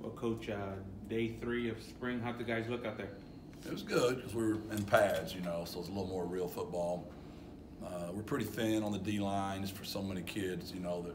Well, Coach, uh, day three of spring, how'd the guys look out there? It was good because we were in pads, you know, so it's a little more real football. Uh, we're pretty thin on the D line just for so many kids, you know, that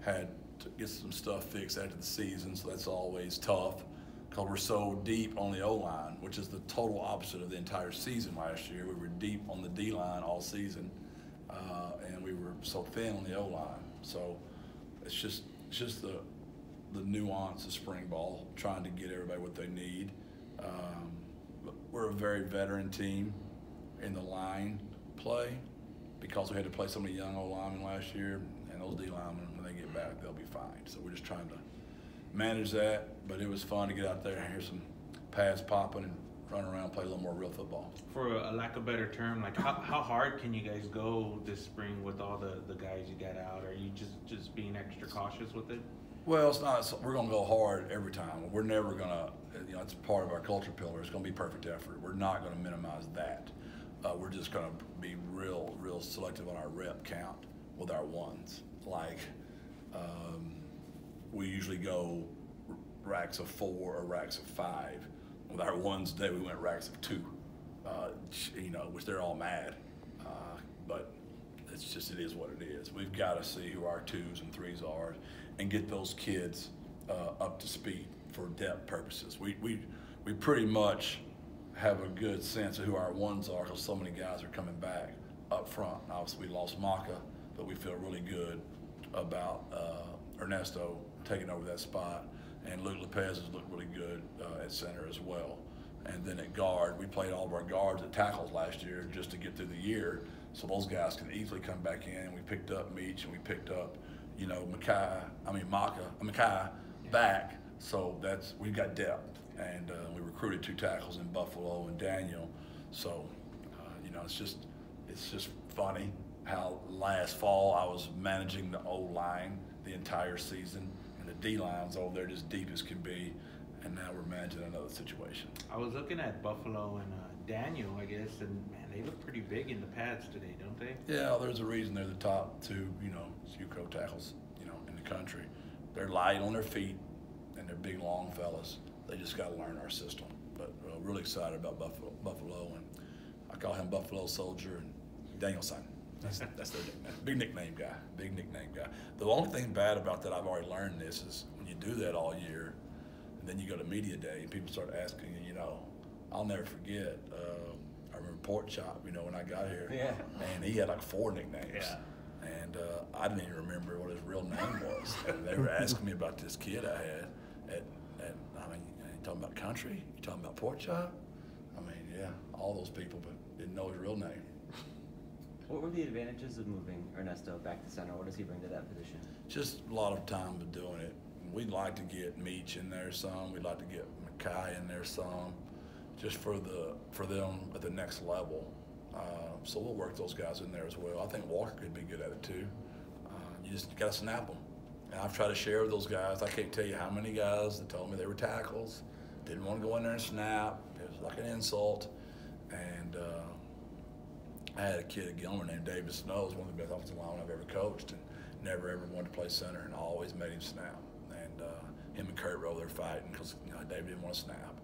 had to get some stuff fixed after the season, so that's always tough because we're so deep on the O line, which is the total opposite of the entire season last year. We were deep on the D line all season, uh, and we were so thin on the O line. So it's just it's just the the nuance of spring ball, trying to get everybody what they need. Um, we're a very veteran team in the line play because we had to play so many young old linemen last year, and those D linemen, when they get back, they'll be fine. So we're just trying to manage that, but it was fun to get out there and hear some pads popping and run around, play a little more real football. For a lack of better term, like how, how hard can you guys go this spring with all the, the guys you got out? Are you just, just being extra cautious with it? Well, it's not. We're going to go hard every time. We're never going to. You know, it's part of our culture pillar. It's going to be perfect effort. We're not going to minimize that. Uh, we're just going to be real, real selective on our rep count with our ones. Like, um, we usually go racks of four or racks of five. With our ones today, we went racks of two. Uh, you know, which they're all mad, uh, but it's just it is what it is. We've got to see who our twos and threes are, and get those kids uh, up to speed for depth purposes. We we we pretty much have a good sense of who our ones are because so many guys are coming back up front. Obviously, we lost Maka, but we feel really good about uh, Ernesto taking over that spot, and Luke Lopez has looked really good uh, at center as well. And then at guard, we played all of our guards at tackles last year just to get through the year, so those guys can easily come back in. And we picked up Meach and we picked up, you know, Makai, I mean Maka, Makai back. So that's we've got depth, and uh, we recruited two tackles in Buffalo and Daniel. So, uh, you know, it's just it's just funny how last fall I was managing the O line the entire season, and the D line's over there just deep as can be, and now we're managing another situation. I was looking at Buffalo and uh, Daniel, I guess, and man, they look pretty big in the pads today, don't they? Yeah, there's a reason they're the top two, you know, JUCO tackles, you know, in the country. They're light on their feet, and they're big, long fellas. They just got to learn our system. But uh, really excited about Buffalo, Buffalo, and I call him Buffalo Soldier and Danielson. That's, that's their nickname. Big nickname guy. Big nickname guy. The only thing bad about that, I've already learned this, is when you do that all year, and then you go to media day, and people start asking you, you know, I'll never forget. Uh, Pork Chop, you know, when I got here. Yeah. And he had like four nicknames. Yeah. And uh, I didn't even remember what his real name was. and they were asking me about this kid I had. At, at I mean, you talking about country? You talking about Pork Chop? I mean, yeah, all those people, but didn't know his real name. What were the advantages of moving Ernesto back to center? What does he bring to that position? Just a lot of time with doing it. We'd like to get Meach in there some. We'd like to get Makai in there some, just for the for them at the next level. Uh, so we'll work those guys in there as well. I think Walker could be good at it too. Uh, you just got to snap them. And I've tried to share with those guys. I can't tell you how many guys that told me they were tackles, didn't want to go in there and snap. It was like an insult. And uh, I had a kid at Gilmer named David Snow, one of the best offensive linemen I've ever coached, and never ever wanted to play center, and always made him snap. And uh, him and Kurt Rowe, they're fighting because you know, David didn't want to snap.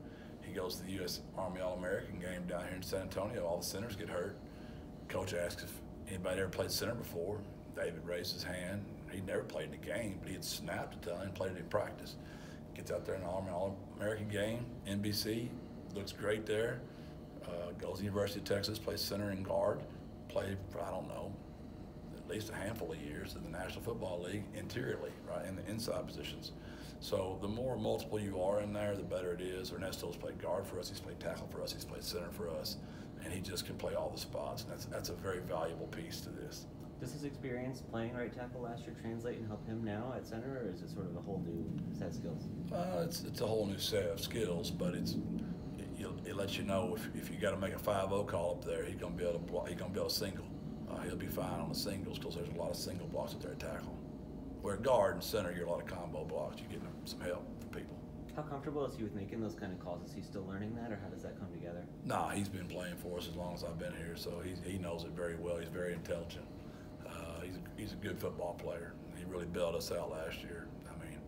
He goes to the U.S. Army All-American game down here in San Antonio. All the centers get hurt. Coach asks if anybody ever played center before. David raised his hand. He'd never played in a game, but he had snapped a ton and played it in practice. Gets out there in an Army All-American game, NBC, looks great there. Uh, goes to University of Texas, plays center and guard. Played for, I don't know, at least a handful of years in the National Football League interiorly, right, in the inside positions. So the more multiple you are in there, the better it is. Ernesto's played guard for us. He's played tackle for us. He's played center for us, and he just can play all the spots. And that's that's a very valuable piece to this. Does his experience playing right tackle last year translate and help him now at center, or is it sort of a whole new set of skills? Uh, it's it's a whole new set of skills, but it's it, it lets you know if, if you got to make a 5-0 call up there, he's gonna be able to block, he's gonna be able to single. Uh, he'll be fine on the singles because there's a lot of single blocks up there at tackle. Where guard and center, you're a lot of combo blocks. You're getting some help for people. How comfortable is he with making those kind of calls? Is he still learning that, or how does that come together? Nah, he's been playing for us as long as I've been here, so he's, he knows it very well. He's very intelligent. Uh, he's, a, he's a good football player. He really bailed us out last year. I mean,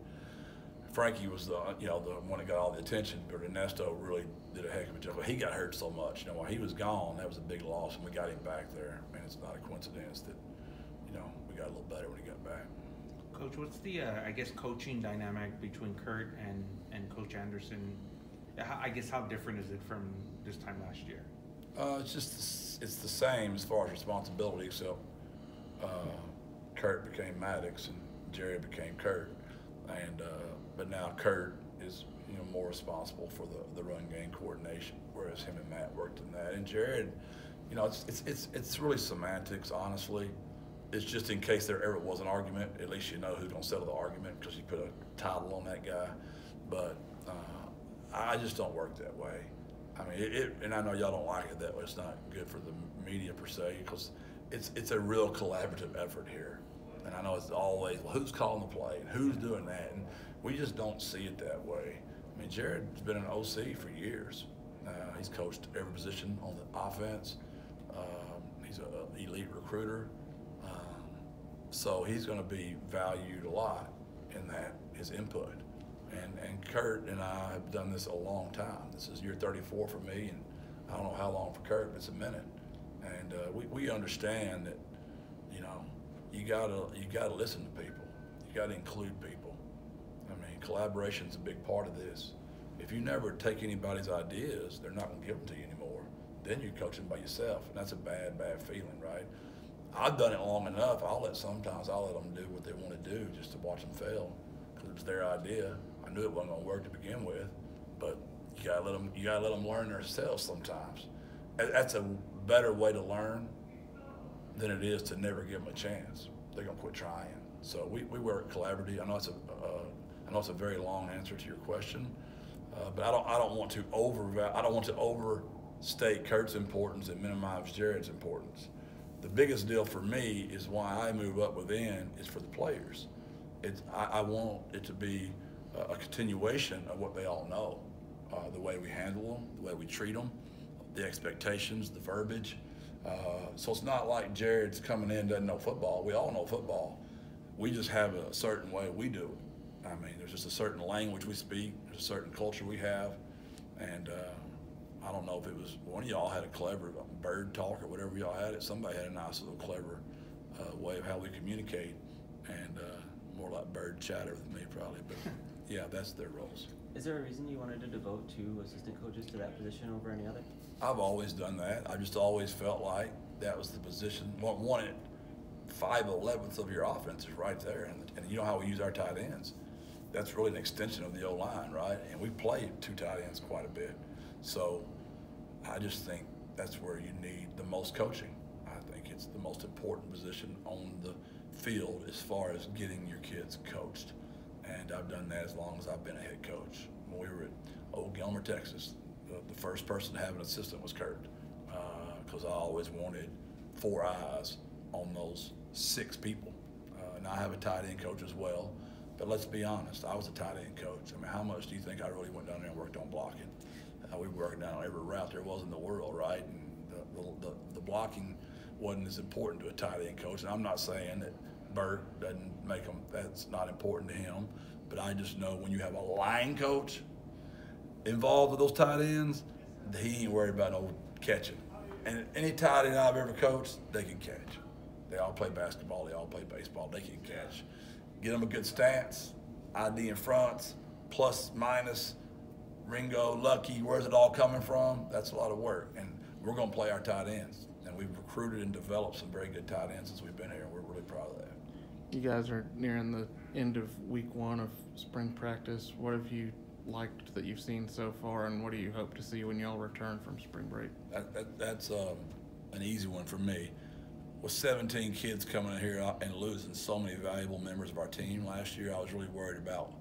Frankie was the you know the one that got all the attention, but Ernesto really did a heck of a job. But he got hurt so much. You know, while he was gone, that was a big loss, and we got him back there. And it's not a coincidence that you know we got a little better when he got back. Coach, what's the uh, I guess coaching dynamic between Kurt and and Coach Anderson? I guess how different is it from this time last year? Uh, it's just it's the same as far as responsibility, except uh, Kurt became Mattox and Jerry became Kurt, and uh, but now Kurt is you know more responsible for the, the run game coordination, whereas him and Matt worked in that. And Jared, you know, it's it's it's, it's really semantics, honestly. It's just in case there ever was an argument, at least you know who's going to settle the argument because you put a title on that guy. But uh, I just don't work that way. I mean, it, it, and I know y'all don't like it that way. It's not good for the media per se because it's it's a real collaborative effort here. And I know it's always well, who's calling the play and who's doing that, and we just don't see it that way. I mean, Jared's been an OC for years. Uh, he's coached every position on the offense. Um, he's an elite recruiter, so he's going to be valued a lot in that his input. And, and Kurt and I have done this a long time. This is year 34 for me, and I don't know how long for Kurt, but it's a minute. And uh, we, we understand that, you know, you gotta you gotta listen to people. You gotta include people. I mean, collaboration's is a big part of this. If you never take anybody's ideas, they're not gonna give them to you anymore. Then you're coaching by yourself, and that's a bad, bad feeling, right? I've done it long enough. I'll let sometimes I'll let them do what they want to do just to watch them fail because it was their idea. I knew it wasn't going to work to begin with, but you gotta let them. You gotta let them learn themselves sometimes. That's a better way to learn than it is to never give them a chance. They're gonna quit trying. So we, we work collaboratively. I know it's a uh, I know it's a very long answer to your question, uh, but I don't I don't want to over I don't want to overstate Kurt's importance and minimize Jared's importance. The biggest deal for me is why I move up within is for the players. It's I, I want it to be a, a continuation of what they all know, uh, the way we handle them, the way we treat them, the expectations, the verbiage. Uh, so it's not like Jared's coming in doesn't know football. We all know football. We just have a certain way we do it. I mean, there's just a certain language we speak. There's a certain culture we have, and uh, I don't know if it was one of y'all had a clever bird talk or whatever y'all had it. Somebody had a nice little clever uh, way of how we communicate, and uh, more like bird chatter with me probably. But yeah, that's their roles. Is there a reason you wanted to devote two assistant coaches to that position over any other? I've always done that. I just always felt like that was the position. One, one at five elevenths of your offense is right there, and, and you know how we use our tight ends. That's really an extension of the O line, right? And we play two tight ends quite a bit. So I just think that's where you need the most coaching. I think it's the most important position on the field as far as getting your kids coached. And I've done that as long as I've been a head coach. When we were at Old Gilmer, Texas, the, the first person to have an assistant was Kurt, because I always wanted four eyes on those six people. Uh, and I have a tight end coach as well. But let's be honest, I was a tight end coach. I mean, how much do you think I really went down there and worked on blocking? Uh, we down on every route there was in the world, right? And the, the, the, blocking wasn't as important to a tight end coach. And I'm not saying that Bert doesn't make them, that's not important to him. But I just know when you have a line coach involved with those tight ends, he ain't worried about no catching. And any tight end I've ever coached, they can catch. They all play basketball, they all play baseball, they can catch. Get them a good stance, ID in front, plus, minus, Ringo, Lucky, where's it all coming from? That's a lot of work. And we're going to play our tight ends. And we've recruited and developed some very good tight ends since we've been here. We're really proud of that. You guys are nearing the end of week one of spring practice. What have you liked that you've seen so far, and what do you hope to see when y'all return from spring break? That, that, that's um, an easy one for me. With 17 kids coming in here uh, and losing so many valuable members of our team last year, I was really worried about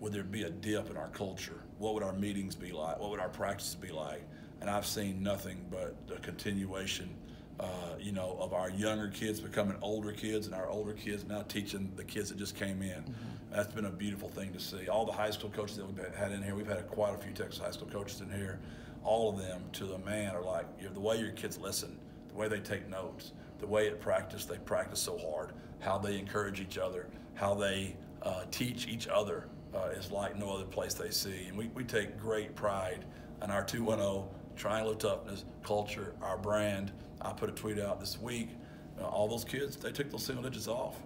would there be a dip in our culture? What would our meetings be like? What would our practices be like? And I've seen nothing but a continuation, uh, you know, of our younger kids becoming older kids and our older kids now teaching the kids that just came in. That's been a beautiful thing to see. All the high school coaches that we've had in here, we've had quite a few Texas high school coaches in here. All of them, to the man, are like, you know, the way your kids listen, the way they take notes, the way at practice they practice so hard, how they encourage each other, how they uh, teach each other uh, is like no other place they see. And we, we take great pride in our 210 triangle of toughness, culture, our brand. I put a tweet out this week. Uh, all those kids, they took those single digits off.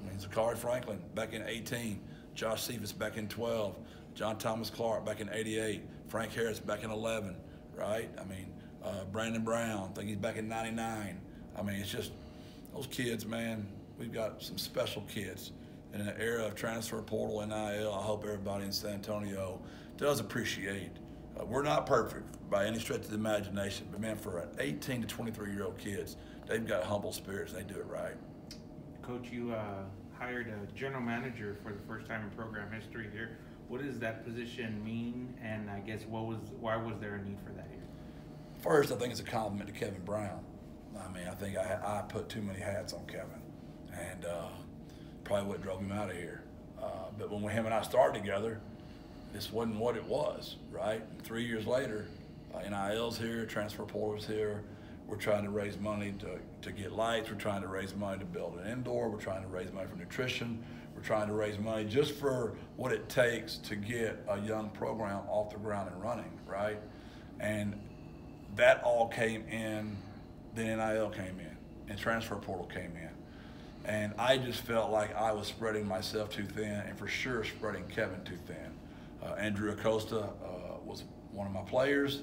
I mean, Zakhari Franklin back in 18, Josh Cephus back in 12, John Thomas Clark back in 88, Frank Harris back in 11, right? I mean, uh, Brandon Brown, I think he's back in 99. I mean, it's just those kids, man. We've got some special kids. In an era of transfer portal and NIL, I hope everybody in San Antonio does appreciate. Uh, we're not perfect by any stretch of the imagination, but man, for an 18 to 23 year old kids, they've got humble spirits. They do it right. Coach, you uh, hired a general manager for the first time in program history here. What does that position mean? And I guess what was why was there a need for that here? First, I think it's a compliment to Kevin Brown. I mean, I think I, I put too many hats on Kevin, and uh, probably what drove him out of here. Uh, but when him and I started together, this wasn't what it was, right? Three years later, uh, NIL's here, transfer portal's here. We're trying to raise money to, to get lights. We're trying to raise money to build an indoor. We're trying to raise money for nutrition. We're trying to raise money just for what it takes to get a young program off the ground and running, right? And that all came in, then NIL came in, and transfer portal came in. And I just felt like I was spreading myself too thin, and for sure spreading Kevin too thin. Uh, Andrew Acosta uh, was one of my players,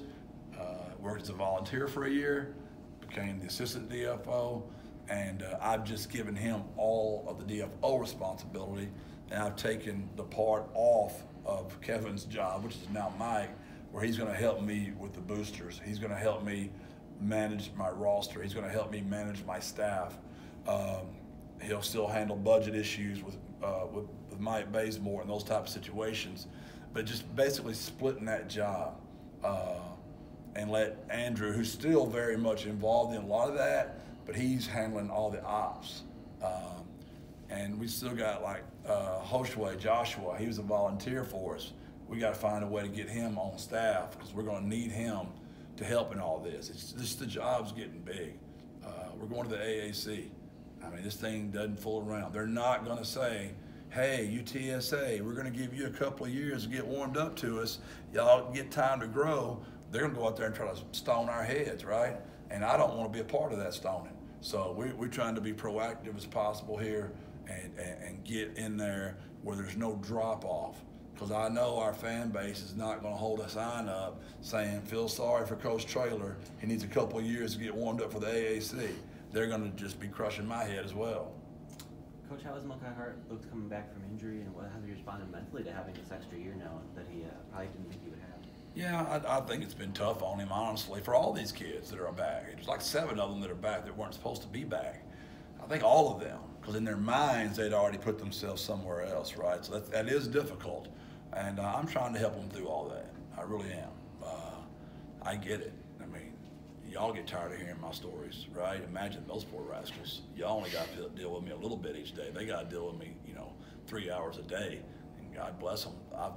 uh, worked as a volunteer for a year, became the assistant DFO, and uh, I've just given him all of the DFO responsibility, and I've taken the part off of Kevin's job, which is now Mike, where he's going to help me with the boosters. He's going to help me manage my roster. He's going to help me manage my staff. Um, he'll still handle budget issues with, uh, with, with Mike Bazemore and those type of situations, but just basically splitting that job uh, and let Andrew, who's still very much involved in a lot of that, but he's handling all the ops. Um, and we still got like uh, Hoshway, Joshua, he was a volunteer for us we got to find a way to get him on staff because we're going to need him to help in all this. It's just the job's getting big. Uh, we're going to the AAC. I mean, this thing doesn't fool around. They're not going to say, hey, UTSA, we're going to give you a couple of years to get warmed up to us. Y'all get time to grow. They're going to go out there and try to stone our heads, right? And I don't want to be a part of that stoning. So we, we're trying to be proactive as possible here and, and, and get in there where there's no drop off because I know our fan base is not going to hold a sign up saying, feel sorry for Coach Traylor. He needs a couple of years to get warmed up for the AAC. They're going to just be crushing my head as well. Coach, how has Makai Hart looked coming back from injury, and what, how has he responded mentally to having this extra year now that he uh, probably didn't think he would have? Yeah, I, I, think it's been tough on him, honestly, for all these kids that are back. There's like seven of them that are back that weren't supposed to be back. I think all of them, because in their minds they'd already put themselves somewhere else, right? So that, that is difficult. And uh, I'm trying to help them through all that. I really am. Uh, I get it. I y'all get tired of hearing my stories, right? Imagine those poor rascals. Y'all only got to deal with me a little bit each day. They got to deal with me, you know, three hours a day. And God bless them. I've,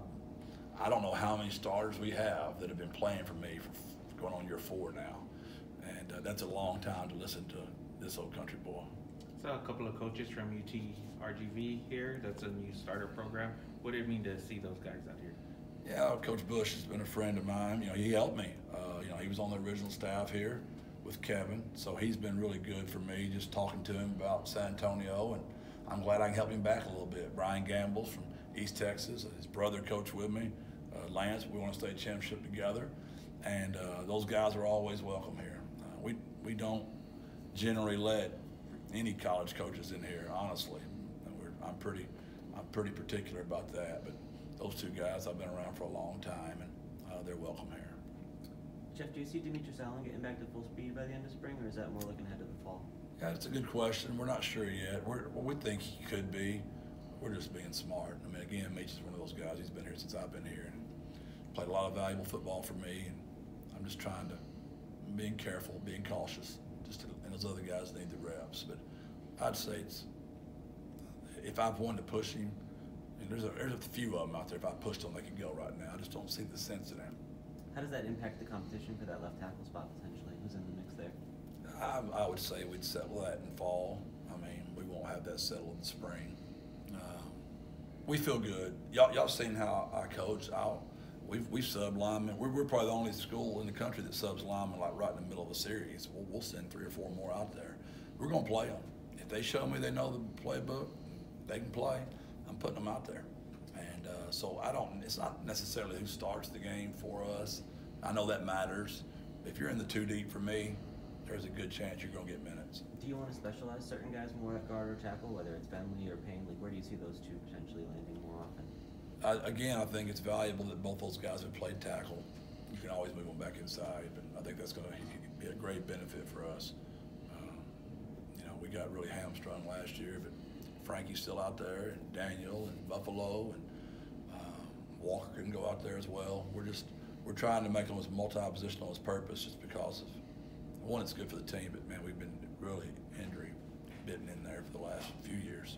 I don't know how many starters we have that have been playing for me for going on year four now. And uh, that's a long time to listen to this old country boy. Saw a couple of coaches from UT RGV here. That's a new starter program. What did it mean to see those guys out here? Yeah, Coach Bush has been a friend of mine. You know, he helped me. Uh, you know, he was on the original staff here with Kevin, so he's been really good for me. Just talking to him about San Antonio, and I'm glad I can help him back a little bit. Brian Gamble from East Texas, his brother coached with me. Uh, Lance, we want to stay championship together, and uh, those guys are always welcome here. Uh, we we don't generally let any college coaches in here, honestly. I'm pretty I'm pretty particular about that. But those two guys, I've been around for a long time, and uh, they're welcome here. Jeff, do you see Demetrius Allen getting back to full speed by the end of spring, or is that more looking ahead to the fall? Yeah, it's a good question. We're not sure yet. We're, we think he could be. We're just being smart. I mean, again, Meach is one of those guys. He's been here since I've been here and played a lot of valuable football for me. And I'm just trying to, being careful, being cautious. Just to, and those other guys need the reps. But I'd say it's if I've wanted to push him, and there's a, there's a few of them out there. If I pushed them, they could go right now. I just don't see the sense in them. How does that impact the competition for that left tackle spot potentially? Who's in the mix there? I, I would say we'd settle that in fall. I mean, we won't have that settled in spring. Uh, We feel good. Y'all, y'all seen how I coach. I'll, we've, we sub linemen. We're, we're probably the only school in the country that subs linemen like right in the middle of a series. We'll, we'll send three or four more out there. We're gonna play them. If they show me they know the playbook, they can play. I'm putting them out there. And uh, so I don't. It's not necessarily who starts the game for us. I know that matters. If you're in the two deep for me, there's a good chance you're gonna get minutes. Do you want to specialize certain guys more at guard or tackle, whether it's Bentley or Payne? Like, where do you see those two potentially landing more often? I, again, I think it's valuable that both those guys have played tackle. You can always move them back inside, and I think that's going to be a great benefit for us. Um, you know, we got really hamstrung last year, but Frankie's still out there, and Daniel, and Buffalo, and um, Walker can go out there as well. We're just we're trying to make them as multi-positional as purpose, just because of one, it's good for the team, but man, we've been really injury bitten in there for the last few years.